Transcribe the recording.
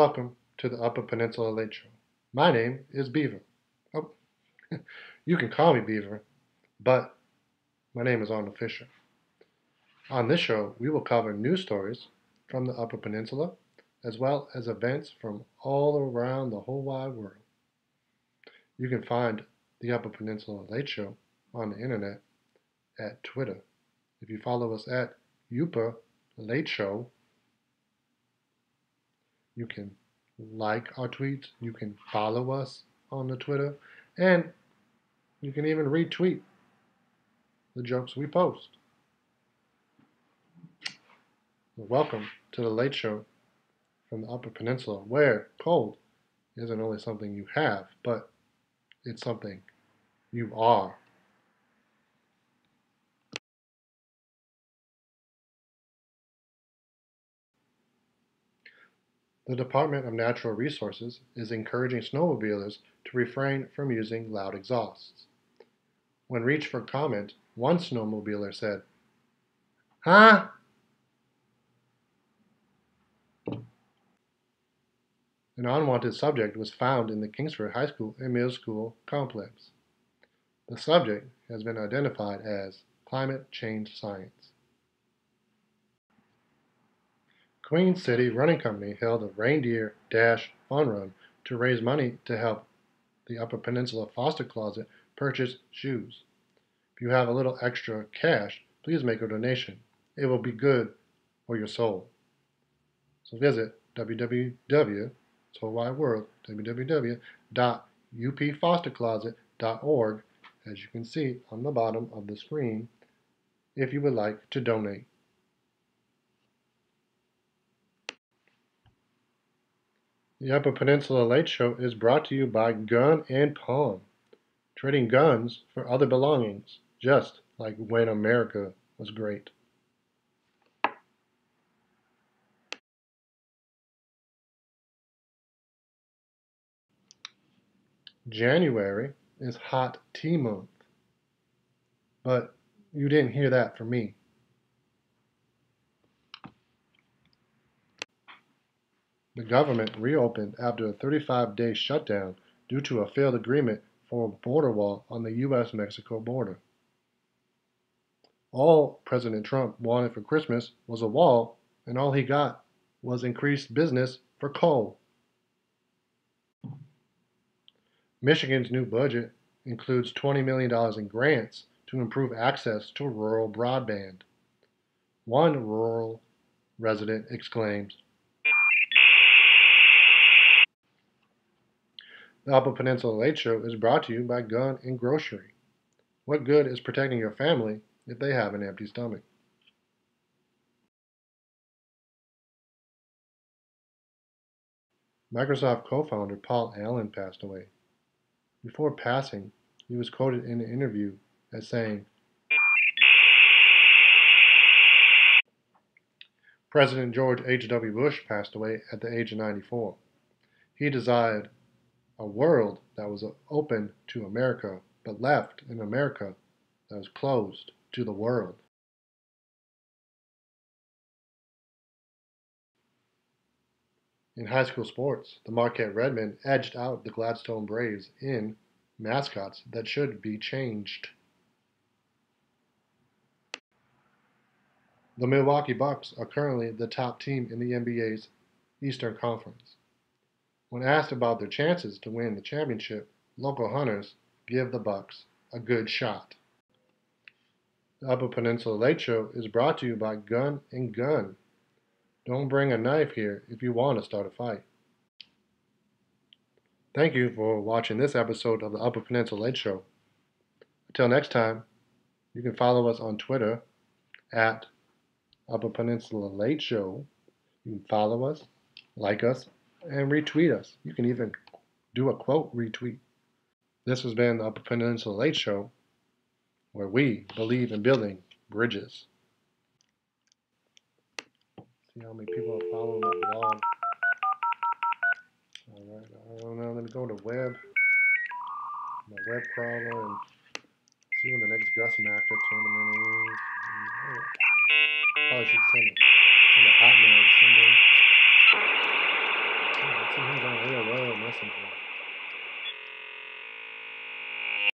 Welcome to the Upper Peninsula Late Show. My name is Beaver. Oh, you can call me Beaver, but my name is Arnold Fisher. On this show, we will cover news stories from the Upper Peninsula, as well as events from all around the whole wide world. You can find the Upper Peninsula Late Show on the internet at Twitter. If you follow us at Upper Late Show, you can like our tweets, you can follow us on the Twitter, and you can even retweet the jokes we post. Welcome to the Late Show from the Upper Peninsula, where cold isn't only something you have, but it's something you are. The Department of Natural Resources is encouraging snowmobilers to refrain from using loud exhausts. When reached for comment, one snowmobiler said, Huh? An unwanted subject was found in the Kingsford High School and Middle School complex. The subject has been identified as climate change science. Queen City Running Company held a Reindeer Dash Fun Run to raise money to help the Upper Peninsula Foster Closet purchase shoes. If you have a little extra cash, please make a donation. It will be good for your soul. So visit www www.upfostercloset.org, as you can see on the bottom of the screen, if you would like to donate. The Upper Peninsula Late Show is brought to you by Gun and Pawn, trading guns for other belongings, just like when America was great. January is hot tea month. But you didn't hear that from me. The government reopened after a 35 day shutdown due to a failed agreement for a border wall on the U.S. Mexico border. All President Trump wanted for Christmas was a wall, and all he got was increased business for coal. Michigan's new budget includes $20 million in grants to improve access to rural broadband. One rural resident exclaims, The Upper Peninsula Late Show is brought to you by Gun and Grocery. What good is protecting your family if they have an empty stomach? Microsoft co founder Paul Allen passed away. Before passing, he was quoted in an interview as saying, President George H.W. Bush passed away at the age of 94. He desired a world that was open to America, but left an America that was closed to the world. In high school sports, the Marquette Redmen edged out the Gladstone Braves in mascots that should be changed. The Milwaukee Bucks are currently the top team in the NBA's Eastern Conference. When asked about their chances to win the championship, local hunters give the Bucks a good shot. The Upper Peninsula Late Show is brought to you by Gun and Gun. Don't bring a knife here if you want to start a fight. Thank you for watching this episode of the Upper Peninsula Late Show. Until next time, you can follow us on Twitter at Upper Peninsula Late Show. You can follow us, like us, and retweet us. You can even do a quote retweet. This has been the Upper Peninsula Late Show, where we believe in building bridges. See how many people are following the blog. Alright, I don't know. Let me go to web, my web crawler, and see when the next Gus Macker tournament is. Probably should send it. Send a someday.